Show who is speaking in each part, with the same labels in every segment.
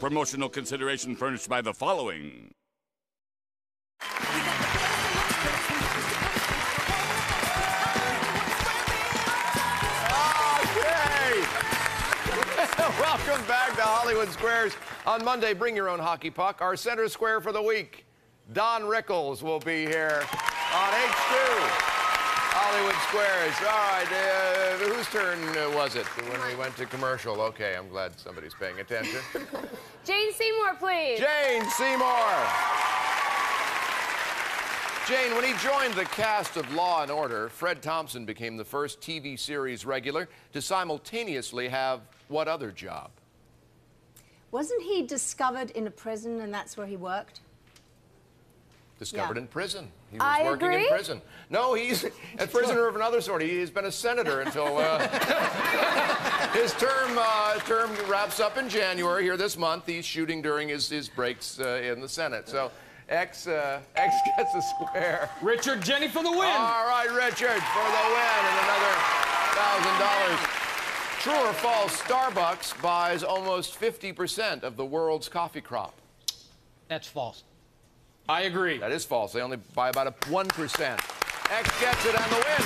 Speaker 1: Promotional consideration furnished by the following.
Speaker 2: Ah, okay. Welcome back to Hollywood Squares. On Monday, bring your own hockey puck. Our center square for the week, Don Rickles will be here on H2. Hollywood Squares. All right, uh, whose turn uh, was it when we went to commercial? Okay, I'm glad somebody's paying attention.
Speaker 3: Jane Seymour, please.
Speaker 2: Jane Seymour. Jane, when he joined the cast of Law and Order, Fred Thompson became the first TV series regular to simultaneously have what other job?
Speaker 4: Wasn't he discovered in a prison and that's where he worked?
Speaker 2: Discovered
Speaker 4: Yeah.
Speaker 2: in prison. He was
Speaker 3: I
Speaker 2: working in prison. No, he's a prisoner of another sort. He's been a senator until uh, his term uh, term wraps up in January here this month. He's shooting during his, his breaks uh, in the Senate. So X uh, X gets a square.
Speaker 5: Richard Jeni for the win.
Speaker 2: All right, Richard, for the win and another thousand dollars. True or false? Starbucks buys almost 50% of the world's coffee crop.
Speaker 5: That's false. I agree.
Speaker 2: That is false. They only buy about a 1%. X gets it on the win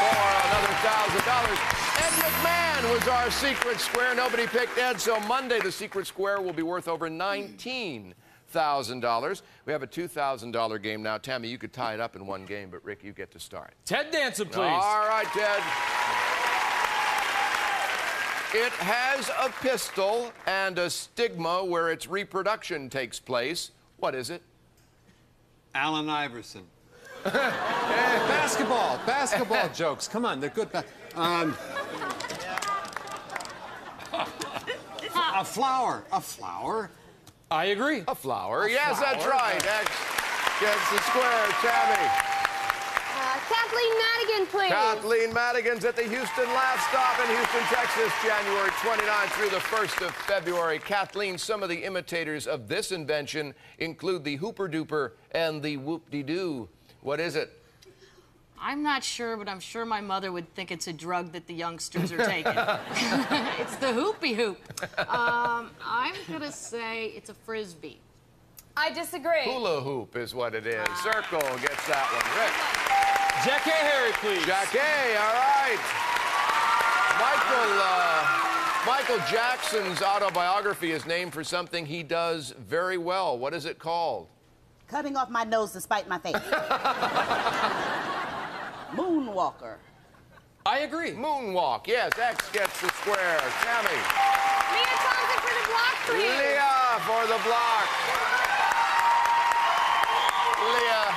Speaker 2: for another thousand dollars. Ed McMahon was our secret square. Nobody picked Ed, so Monday the secret square will be worth over nineteen thousand dollars. We have a two thousand dollar game now. Tammy, you could tie it up in one game, but Rick, you get to start.
Speaker 5: Ted Danson, please.
Speaker 2: All right, Ted. It has a pistil and a stigma where its reproduction takes place. What is it?
Speaker 6: Allen Iverson. basketball, basketball jokes. Come on, they're good. ba- Um, a flower, a flower.
Speaker 5: I agree.
Speaker 2: A flower. yes, that's right. X gets the square. Tammy.
Speaker 3: Kathleen Madigan, please.
Speaker 2: Kathleen Madigan's at the Houston Laff Stop in Houston, Texas, January 29 through the 1st of February. Kathleen, some of the imitators of this invention include the Hooper Duper and the Whoop De Doo. What is it?
Speaker 7: I'm not sure, but I'm sure my mother would think it's a drug that the youngsters are taking. it's the hoopy hoop. Um, I'm gonna say it's a frisbee.
Speaker 3: I disagree.
Speaker 2: Hula hoop is what it is. Circle gets that one. Rick.
Speaker 5: Jackée Harry, please.
Speaker 2: Jack A, all right. Michael, uh, Michael Jackson's autobiography is named for something he does very well. What is it called?
Speaker 8: Cutting off my nose to spite my face. Moonwalker.
Speaker 5: I agree.
Speaker 2: Moonwalk. Yes, X gets the square. Tammy.
Speaker 3: Mia Thompson for the block, please.
Speaker 2: Lea for the block. Lea,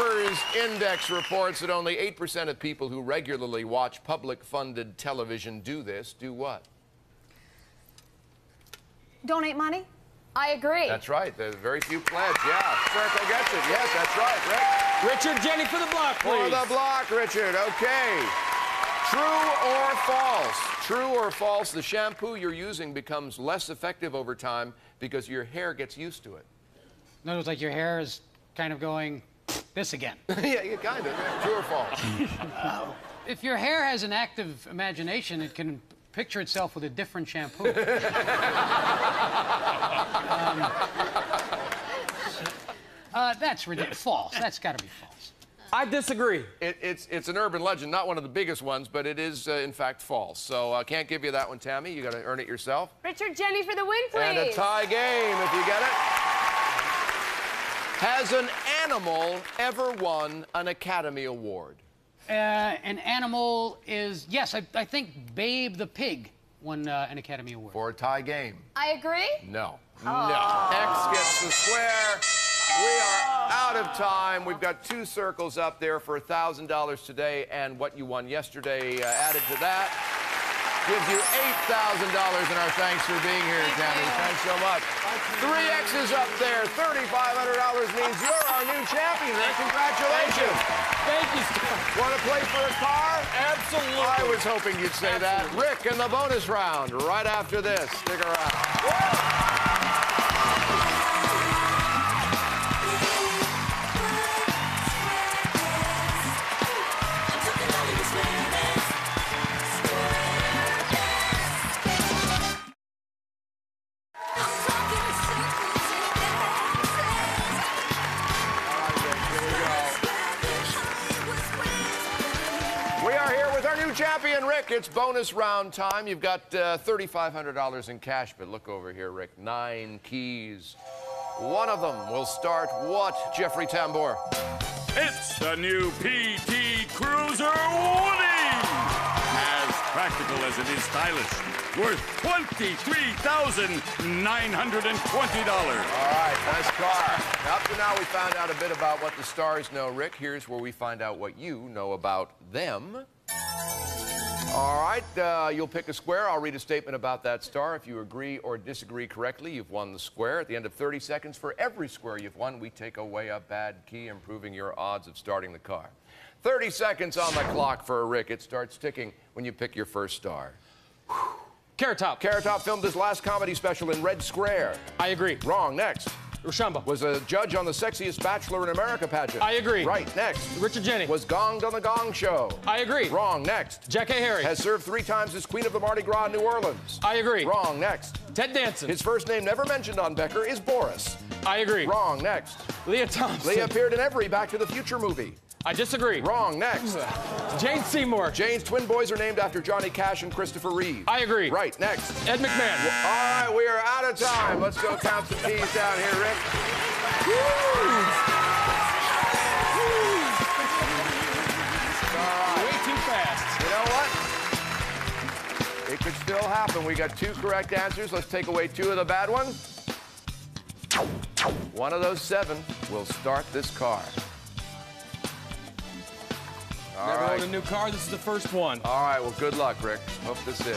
Speaker 2: Harper's Index reports that only 8% of people who regularly watch public funded television do this. Do what?
Speaker 4: Donate money?
Speaker 3: I agree.
Speaker 2: That's right. There's very few pledge. Yeah. Circle gets it. Yes, that's right. Rick.
Speaker 5: Richard Jeni for the block, please.
Speaker 2: For the block, Richard. Okay. True or false? True or false? The shampoo you're using becomes less effective over time because your hair gets used to it.
Speaker 9: No, it's like your hair is kind of going this again.
Speaker 2: yeah, you kind of. True or false?
Speaker 9: if your hair has an active imagination, it can picture itself with a different shampoo. Um, uh, that's ridiculous. False. That's got to be false.
Speaker 5: I disagree.
Speaker 2: It, it's, it's an urban legend, not one of the biggest ones, but it is, uh, in fact, false. So I uh, can't give you that one, Tammy. You got to earn it yourself.
Speaker 3: Richard Jeni for the win, please.
Speaker 2: And a tie game, if you get it. Has an animal ever won an Academy Award?
Speaker 9: Uh, an animal is yes. I, I think Babe the pig won uh, an Academy Award.
Speaker 2: For a tie game?
Speaker 3: I agree.
Speaker 2: No. No. X gets the square. We are out of time. We've got two circles up there for $1,000 today, and what you won yesterday uh, added to that gives you $8,000, and our thanks for being here, Tammy. Thanks so much. Three X's up there. $3,500 means you're our new champion. Congratulations.
Speaker 5: Thank you, Steve.
Speaker 2: Want to play for a car?
Speaker 5: Absolutely.
Speaker 2: I was hoping you'd say that. Rick in the bonus round right after this. Stick around. And Rick, it's bonus round time. You've got uh, $3,500 in cash, but look over here, Rick. Nine keys. One of them will start what, Jeffrey Tambor?
Speaker 1: It's the new PT Cruiser Woody! As practical as it is stylish. Worth $23,920.
Speaker 2: All right, nice car. Up to now, we found out a bit about what the stars know. Rick, here's where we find out what you know about them. All right, uh, you'll pick a square. I'll read a statement about that star. If you agree or disagree correctly, you've won the square. At the end of 30 seconds, for every square you've won, we take away a bad key, improving your odds of starting the car. 30 seconds on the clock for a Rick. It starts ticking when you pick your first star.
Speaker 5: Carrot Top.
Speaker 2: Carrot Top filmed his last comedy special in Red Square.
Speaker 5: I agree.
Speaker 2: Wrong. Next.
Speaker 5: Rashamba.
Speaker 2: Was a judge on the Sexiest Bachelor in America pageant.
Speaker 5: I agree.
Speaker 2: Right. Next.
Speaker 5: Richard Jennings.
Speaker 2: Was gonged on the Gong Show.
Speaker 5: I agree.
Speaker 2: Wrong. Next.
Speaker 5: Jackée Harry.
Speaker 2: Has served three times as Queen of the Mardi Gras in New Orleans.
Speaker 5: I agree.
Speaker 2: Wrong. Next.
Speaker 5: Ted Danson.
Speaker 2: His first name never mentioned on Becker is Boris.
Speaker 5: I agree.
Speaker 2: Wrong. Next.
Speaker 5: Lea Thompson.
Speaker 2: Lea appeared in every Back to the Future movie.
Speaker 5: I disagree.
Speaker 2: Wrong. Next.
Speaker 5: Jane Seymour.
Speaker 2: Jane's twin boys are named after Johnny Cash and Christopher Reeve.
Speaker 5: I agree.
Speaker 2: Right. Next.
Speaker 5: Ed McMahon.
Speaker 2: All right, we are out of time. Let's go count some keys down here, Rick.
Speaker 5: Way too fast.
Speaker 2: You know what? It could still happen. We got two correct answers. Let's take away two of the bad ones. One of those seven will start this car. All
Speaker 5: Never
Speaker 2: right.
Speaker 5: owned a new car. This is the first one.
Speaker 2: All right. Well, good luck, Rick. Hope this is.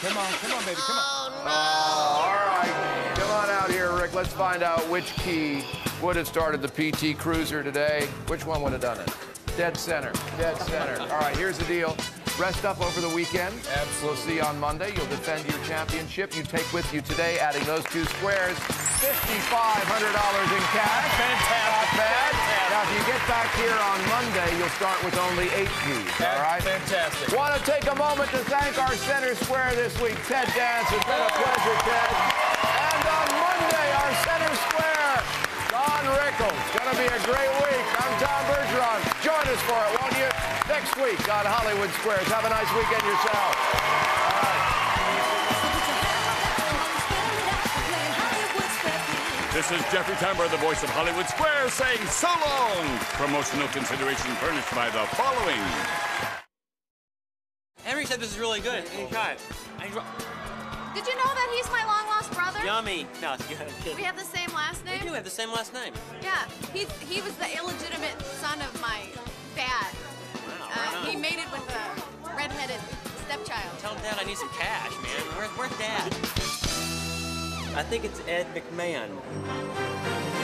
Speaker 5: Come on, come on, baby, come on.
Speaker 2: Oh, All right. Come on out here, Rick. Let's find out which key would have started the PT Cruiser today. Which one would have done it? Dead center. Dead center. All right, here's the deal. Rest up over the weekend. Absolutely. We'll see you on Monday. You'll defend your championship. You take with you today, adding those two squares, $5,500 in cash.
Speaker 5: Fantastic.
Speaker 2: Not bad.
Speaker 5: Fantastic.
Speaker 2: Now, if you get back here on Monday, you'll start with only eight keys. All right?
Speaker 5: Fantastic.
Speaker 2: Want to take a moment to thank our center square this week, Ted Dance. It's been a pleasure, Ted. And on Monday, our center square, Don Rickles. Going to be a great week. I'm Tom Bergeron. Join us for it, won't you? Next week on Hollywood Squares. Have a nice weekend yourself.
Speaker 1: This is Jeffrey Tambor, the voice of Hollywood Square, saying so long. Promotional consideration furnished by the following.
Speaker 10: Henry said this is really good. You can try it. I enjoy-
Speaker 3: Did you know that he's my long lost brother?
Speaker 10: Yummy. No, it's good.
Speaker 3: We have the same last name.
Speaker 10: We
Speaker 3: name?
Speaker 10: do have the same last name.
Speaker 3: Yeah. He, he was the illegitimate son of my dad.
Speaker 10: Wow.
Speaker 3: Uh, he
Speaker 10: on.
Speaker 3: mated with a redheaded stepchild.
Speaker 10: Tell Dad I need some cash, man. Where's, where's Dad? I think it's Ed McMahon.